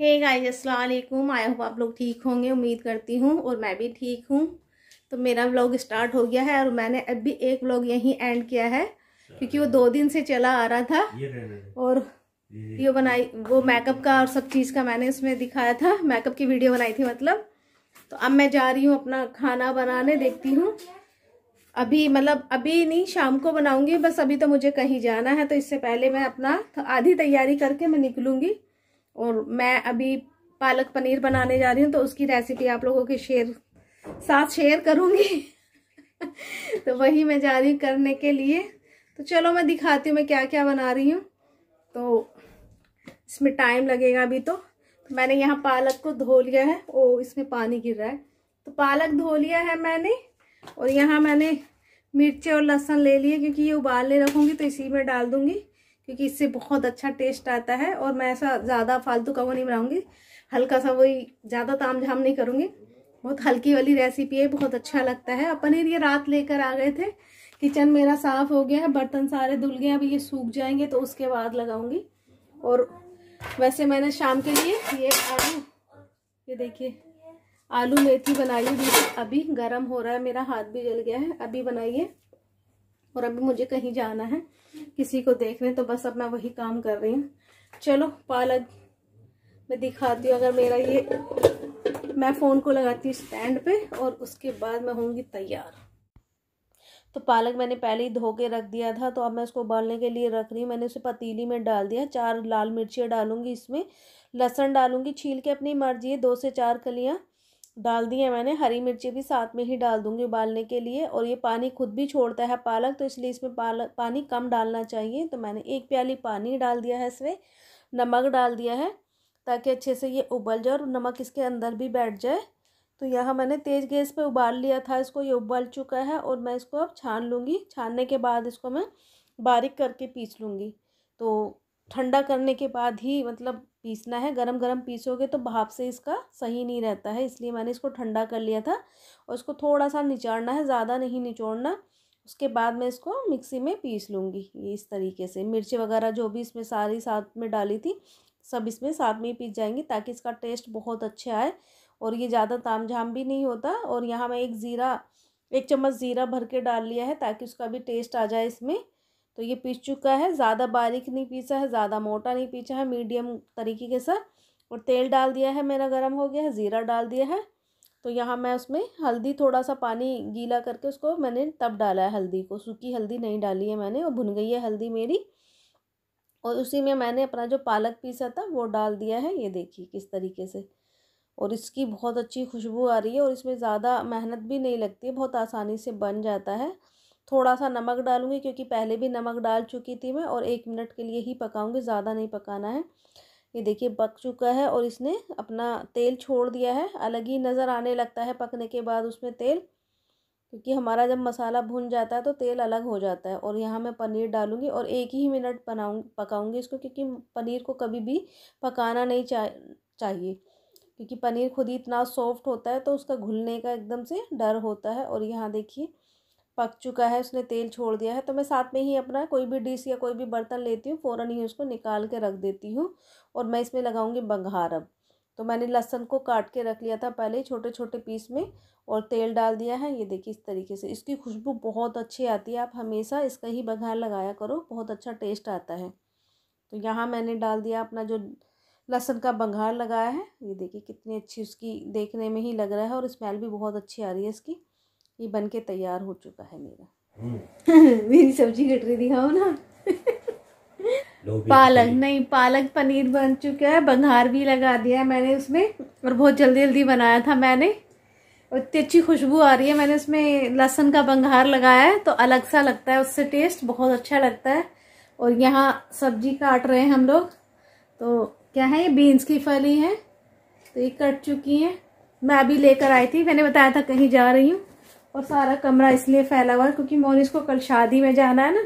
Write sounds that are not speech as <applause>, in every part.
Hey guys अस्सलाम वालेकुम I hope आप लोग ठीक होंगे. उम्मीद करती हूँ और मैं भी ठीक हूँ. तो मेरा व्लॉग स्टार्ट हो गया है और मैंने अभी एक व्लॉग यहीं एंड किया है क्योंकि वो दो दिन से चला आ रहा था और ये बनाई वो मेकअप का और सब चीज़ का मैंने इसमें दिखाया था. मेकअप की वीडियो बनाई थी मतलब। तो अब मैं जा रही हूँ अपना खाना बनाने देखती हूँ। अभी मतलब अभी नहीं शाम को बनाऊँगी बस अभी तो मुझे कहीं जाना है तो इससे पहले मैं अपना आधी तैयारी करके मैं निकलूँगी। और मैं अभी पालक पनीर बनाने जा रही हूँ तो उसकी रेसिपी आप लोगों के शेयर साथ शेयर करूँगी। <laughs> तो वही मैं जा रही हूँ करने के लिए। तो चलो मैं दिखाती हूँ मैं क्या क्या बना रही हूँ। तो इसमें टाइम लगेगा अभी तो, तो मैंने यहाँ पालक को धो लिया है ओ इसमें पानी गिर रहा है। तो पालक धो लिया है मैंने और यहाँ मैंने मिर्ची और लहसुन ले लिए क्योंकि ये उबालने रखूँगी तो इसी में डाल दूँगी। क्योंकि इससे बहुत अच्छा टेस्ट आता है और मैं ऐसा ज़्यादा फालतू का वो नहीं बनाऊँगी। हल्का सा वही, ज़्यादा ताम झाम नहीं करूँगी। बहुत हल्की वाली रेसिपी है, बहुत अच्छा लगता है। और पनीर ये रात लेकर आ गए थे। किचन मेरा साफ़ हो गया है, बर्तन सारे धुल गए अभी ये सूख जाएँगे तो उसके बाद लगाऊँगी। और वैसे मैंने शाम के लिए ये आलू, ये देखिए, आलू मेथी बनाई हुई अभी गर्म हो रहा है, मेरा हाथ भी जल गया है। अभी बनाइए। और अभी मुझे कहीं जाना है, किसी को देखने तो बस अब मैं वही काम कर रही हूँ। चलो पालक मैं दिखाती हूँ, अगर मेरा ये, मैं फ़ोन को लगाती हूँ स्टैंड पे, और उसके बाद मैं होंगी तैयार। तो पालक मैंने पहले ही धो के रख दिया था तो अब मैं उसको उबालने के लिए रख रही हूँ। मैंने उसे पतीली में डाल दिया, चार लाल मिर्चियाँ डालूँगी इसमें, लहसन डालूँगी, छील के अपनी मर्ज़ी है, दो से चार कलियाँ। डाल दी है मैंने। हरी मिर्ची भी साथ में ही डाल दूँगी उबालने के लिए और ये पानी खुद भी छोड़ता है पालक तो इसलिए इसमें पालक पानी कम डालना चाहिए। तो मैंने एक प्याली पानी डाल दिया है इसमें, नमक डाल दिया है, ताकि अच्छे से ये उबल जाए और नमक इसके अंदर भी बैठ जाए। तो यहाँ मैंने तेज़ गैस पे उबाल लिया था, इसको ये उबल चुका है और मैं इसको अब छान लूँगी। छानने के बाद इसको मैं बारीक करके पीस लूँगी। तो ठंडा करने के बाद ही मतलब पीसना है गरम गरम पीसोगे तो भाप से इसका सही नहीं रहता है, इसलिए मैंने इसको ठंडा कर लिया था और इसको थोड़ा सा निचोड़ना है, ज़्यादा नहीं निचोड़ना, उसके बाद मैं इसको मिक्सी में पीस लूँगी, ये इस तरीके से। मिर्ची वगैरह जो भी इसमें सारी साथ में डाली थी, सब इसमें साथ में ही पीस जाएँगी ताकि इसका टेस्ट बहुत अच्छे आए और ये ज़्यादा ताम झाम भी नहीं होता और यहाँ मैं एक ज़ीरा, एक चम्मच ज़ीरा भर के डाल लिया है ताकि उसका भी टेस्ट आ जाए इसमें। तो ये पीस चुका है, ज़्यादा बारीक नहीं पीसा है, ज़्यादा मोटा नहीं पीसा है, मीडियम तरीके के साथ और तेल डाल दिया है मेरा, गर्म हो गया है, ज़ीरा डाल दिया है। तो यहाँ मैं उसमें हल्दी थोड़ा सा पानी गीला करके उसको मैंने तब डाला है हल्दी को, सूखी हल्दी नहीं डाली है मैंने और भुन गई है हल्दी मेरी। और उसी में मैंने अपना जो पालक पीसा था, वो डाल दिया है, ये देखिए किस तरीके से। और इसकी बहुत अच्छी खुशबू आ रही है और इसमें ज़्यादा मेहनत भी नहीं लगती बहुत आसानी से बन जाता है। थोड़ा सा नमक डालूँगी क्योंकि पहले भी नमक डाल चुकी थी मैं और एक मिनट के लिए ही पकाऊँगी, ज़्यादा नहीं पकाना है। ये देखिए पक चुका है और इसने अपना तेल छोड़ दिया है। अलग ही नज़र आने लगता है पकने के बाद उसमें तेल, क्योंकि हमारा जब मसाला भुन जाता है तो तेल अलग हो जाता है। और यहाँ मैं पनीर डालूँगी और एक ही मिनट बनाऊँ, पकाऊँगी इसको क्योंकि पनीर को कभी भी पकाना नहीं चा, चाहिए। क्योंकि पनीर खुद ही इतना सॉफ्ट होता है तो उसका घुलने का एकदम से डर होता है। और यहाँ देखिए पक चुका है, उसने तेल छोड़ दिया है तो मैं साथ में ही अपना कोई भी डिश या कोई भी बर्तन लेती हूँ, फ़ौरन ही उसको निकाल के रख देती हूँ और मैं इसमें लगाऊँगी बघार अब। तो मैंने लहसन को काट के रख लिया था पहले ही छोटे छोटे पीस में और तेल डाल दिया है, ये देखिए इस तरीके से। इसकी खुशबू बहुत अच्छी आती है, आप हमेशा इसका ही बघार लगाया करो, बहुत अच्छा टेस्ट आता है। तो यहाँ मैंने डाल दिया अपना जो लहसुन का बघार लगाया है, ये देखिए कितनी अच्छी उसकी देखने में ही लग रहा है और स्मेल भी बहुत अच्छी आ रही है इसकी। ये बन के तैयार हो चुका है मेरा। हम्म। <laughs> मेरी सब्ज़ी कट रही दिखाओ ना। पालक नहीं पालक पनीर बन चुका है बघार भी लगा दिया है मैंने उसमें और बहुत जल्दी जल्दी बनाया था मैंने। और इतनी अच्छी खुशबू आ रही है मैंने उसमें लहसुन का बंघार लगाया है तो अलग सा लगता है उससे टेस्ट बहुत अच्छा लगता है। और यहाँ सब्ज़ी काट रहे हैं हम लोग तो क्या है ये बीन्स की फली है तो ये कट चुकी है। मैं अभी लेकर आई थी मैंने बताया था कहीं जा रही हूँ। और सारा कमरा इसलिए फैला हुआ है क्योंकि मोनिस को कल शादी में जाना है ना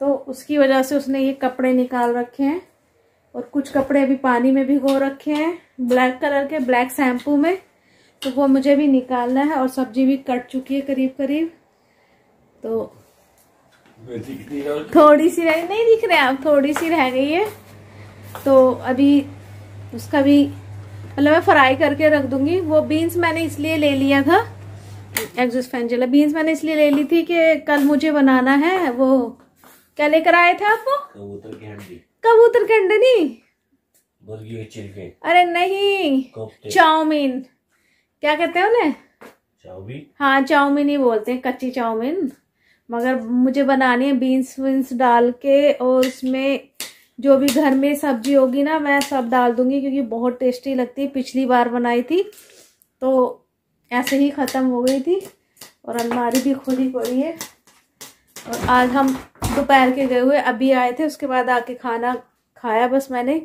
तो उसकी वजह से उसने ये कपड़े निकाल रखे हैं और कुछ कपड़े अभी पानी में भिगो रखे हैं ब्लैक कलर के ब्लैक शैम्पू में तो वो मुझे भी निकालना है और सब्ज़ी भी कट चुकी है करीब करीब तो थोड़ी सी रह नहीं दिख रहे आप थोड़ी सी रह गई है तो अभी उसका भी मतलब मैं फ्राई करके रख दूँगी वो बीन्स मैंने इसलिए ले लिया था चला बीन्स मैंने इसलिए ले ली थी कि कल मुझे बनाना है वो क्या लेकर आए थे आप वो कबूतर की हंडी। कबूतर के अंडे नहीं? मुर्गी के छिलके अरे नहीं चाउमीन। क्या कहते हैं उन्हें? हाँ चाउमीन ही बोलते हैं कच्ची चाउमीन। मगर मुझे बनानी है बीन्स विन्स डाल के और उसमें जो भी घर में सब्ज़ी होगी ना मैं सब डाल दूँगी क्योंकि बहुत टेस्टी लगती है। पिछली बार बनाई थी तो ऐसे ही ख़त्म हो गई थी और अलमारी भी खुली पड़ी है। और आज हम दोपहर के गए हुए, अभी आए थे, उसके बाद आके खाना खाया बस मैंने,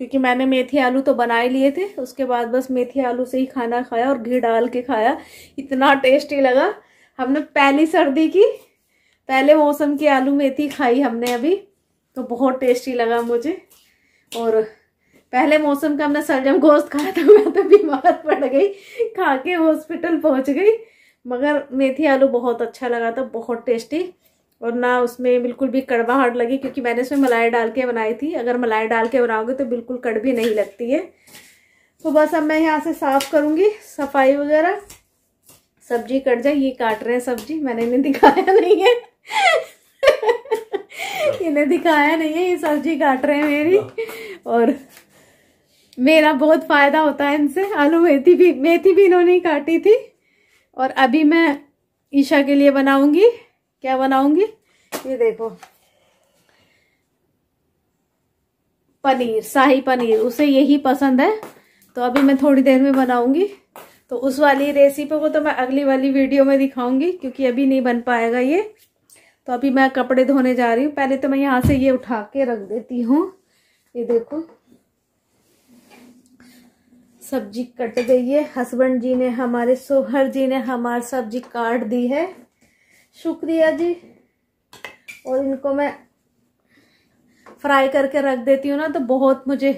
क्योंकि मैंने मेथी आलू तो बना ही लिए थे, उसके बाद बस मेथी आलू से ही खाना खाया और घी डाल के खाया। इतना टेस्टी लगा। हमने पहली सर्दी की, पहले मौसम की आलू मेथी खाई हमने अभी तो बहुत टेस्टी लगा मुझे। और पहले मौसम का हमने सलजम गोश्त खाया था <laughs> मैं तो बीमार पड़ गई खा के हॉस्पिटल पहुँच गई। मगर मेथी आलू बहुत अच्छा लगा था बहुत टेस्टी और ना उसमें बिल्कुल भी कड़वाहट लगी क्योंकि मैंने उसमें मलाई डाल के बनाई थी। अगर मलाई डाल के बनाओगे तो बिल्कुल कड़वी नहीं लगती है। तो बस अब मैं यहाँ से साफ़ करूँगी सफ़ाई वगैरह। सब्ज़ी कट जाए ये काट रहे हैं सब्ज़ी मैंने इन्हें दिखाया नहीं है। <laughs> इन्हें दिखाया नहीं है ये सब्ज़ी काट रहे हैं मेरी। और मेरा बहुत फ़ायदा होता है इनसे। आलू, मेथी भी मेथी भी इन्होंने ही काटी थी। और अभी मैं ईशा के लिए बनाऊँगी। क्या बनाऊँगी? ये देखो। पनीर, शाही पनीर, उसे यही पसंद है। तो अभी मैं थोड़ी देर में बनाऊँगी। तो उस वाली रेसिपी को तो मैं अगली वाली वीडियो में दिखाऊँगी, क्योंकि अभी नहीं बन पाएगा ये। तो अभी मैं कपड़े धोने जा रही हूँ। पहले तो मैं यहाँ से ये उठा के रख देती हूँ। ये देखो। सब्ज़ी कट गई है। हस्बैंड जी ने हमारे, सोहर जी ने हमारी सब्ज़ी काट दी है। शुक्रिया जी। और इनको मैं फ्राई करके रख देती हूँ ना तो बहुत मुझे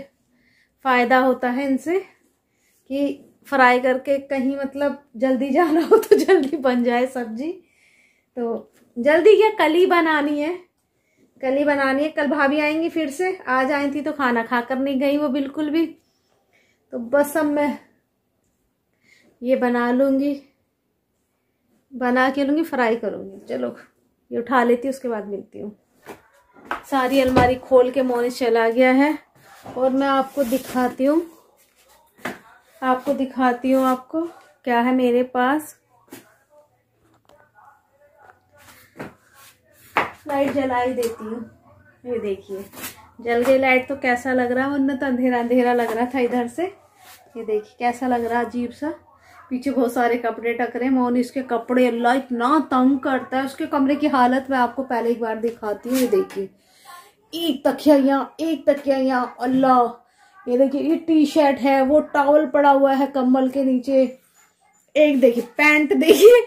फ़ायदा होता है इनसे कि फ्राई करके कहीं मतलब जल्दी जाना हो तो जल्दी बन जाए सब्ज़ी। तो जल्दी क्या, कल ही बनानी है। कल ही बनानी है। कल भाभी आएँगी फिर से। आज आई थी तो खाना खाकर नहीं गई वो बिल्कुल भी। तो बस अब मैं ये बना लूँगी। बना के लूँगी फ्राई करूँगी। चलो, ये उठा लेती हूँ, उसके बाद मिलती हूँ। सारी अलमारी खोल के मोनिस चला गया है और मैं आपको दिखाती हूँ। आपको दिखाती हूँ आपको क्या है मेरे पास। लाइट जला ही देती हूँ। ये देखिए, जल गई लाइट तो कैसा लग रहा है, वरना तो अंधेरा अंधेरा लग रहा था इधर से। ये देखिए, कैसा लग रहा है? अजीब सा। पीछे बहुत सारे कपड़े टक रहे हैं। मोन इसके कपड़े, अल्लाह, इतना तंग करता है। उसके कमरे की हालत मैं आपको पहले एक बार दिखाती हूँ। ये देखिए, एक तकिया यहाँ एक तकिया यहाँ अल्लाह। ये देखिए, ये टी शर्ट है, वो टॉवल पड़ा हुआ है कम्बल के नीचे। एक देखिए, पैंट देखिए,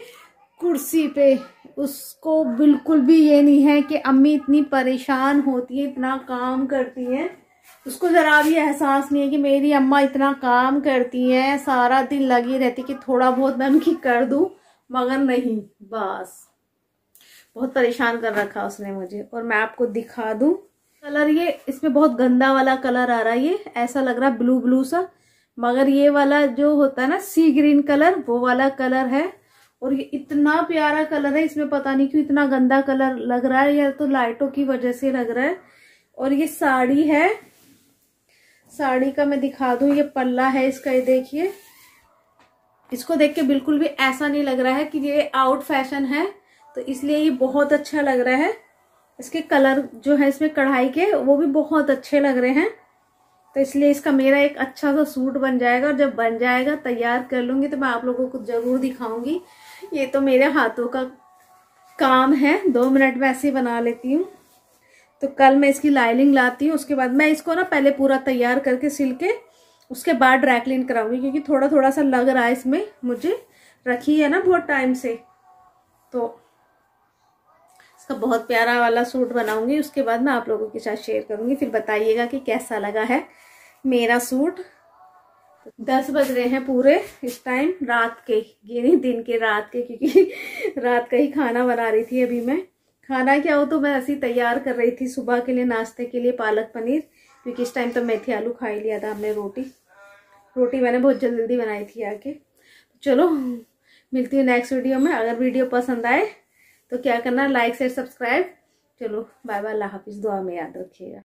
कुर्सी पे। उसको बिल्कुल भी ये नहीं है कि अम्मी इतनी परेशान होती है, इतना काम करती हैं। उसको ज़रा भी एहसास नहीं है कि मेरी अम्मा इतना काम करती हैं, सारा दिन लगी रहती कि थोड़ा बहुत मैं उनकी कर दूँ, मगर नहीं, बस। बहुत परेशान कर रखा उसने मुझे। और मैं आपको दिखा दूँ, कलर ये, इसमें बहुत गंदा वाला कलर आ रहा है ये। ऐसा लग रहा है ब्लू ब्लू सा। मगर ये वाला जो होता है ना, सी ग्रीन कलर, वो वाला कलर है। और ये इतना प्यारा कलर है, इसमें पता नहीं क्यों इतना गंदा कलर लग रहा है, या तो लाइटों की वजह से लग रहा है। और ये साड़ी है साड़ी का मैं दिखा दूँ, ये पल्ला है इसका, ये देखिए। इसको देख के बिल्कुल भी ऐसा नहीं लग रहा है कि ये आउट फ़ैशन है तो इसलिए ये बहुत अच्छा लग रहा है। इसके कलर जो है इसमें कढ़ाई के, वो भी बहुत अच्छे लग रहे हैं। तो इसलिए इसका मेरा एक अच्छा सा सूट बन जाएगा, और जब बन जाएगा, तैयार कर लूँगी तो मैं आप लोगों को ज़रूर दिखाऊँगी। ये तो मेरे हाथों का काम है, दो मिनट में ऐसे बना लेती हूँ। तो कल मैं इसकी लाइनिंग लाती हूँ, उसके बाद मैं इसको ना पहले पूरा तैयार करके सिल के उसके बाद ड्राई क्लीन कराऊँगी, क्योंकि थोड़ा थोड़ा सा लग रहा है इसमें, मुझे रखी है ना बहुत टाइम से। तो इसका बहुत प्यारा वाला सूट बनाऊँगी, उसके बाद मैं आप लोगों के साथ शेयर करूँगी, फिर बताइएगा कि कैसा लगा है मेरा सूट दस बज रहे हैं पूरे इस टाइम रात के ये नहीं दिन के रात के, क्योंकि <laughs> रात का ही खाना बना रही थी अभी मैं। खाना क्या हो तो मैं ऐसी तैयार कर रही थी सुबह के लिए, नाश्ते के लिए, पालक पनीर, क्योंकि इस टाइम तो मेथी आलू खा ही लिया था हमने रोटी। रोटी मैंने बहुत जल्दी जल्दी बनाई थी आके। चलो, मिलती हूँ नेक्स्ट वीडियो में। अगर वीडियो पसंद आए तो क्या करना लाइक शेयर सब्सक्राइब चलो बाय बाय अल्लाह हाफिज़, दुआ में याद रखिएगा।